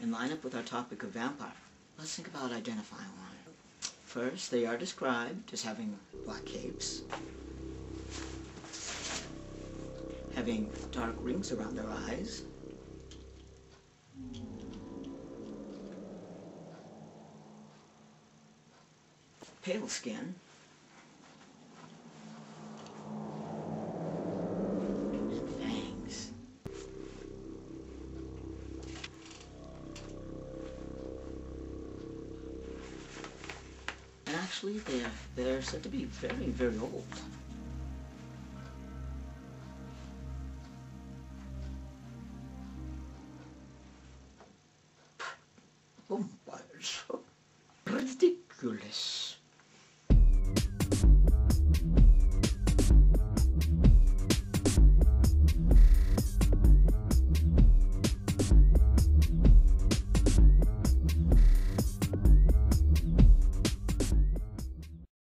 in line up with our topic of vampire, let's think about identifying one. First, they are described as having black capes, having dark rings around their eyes, pale skin, actually, they're, they're said to be very, very old. Vampires.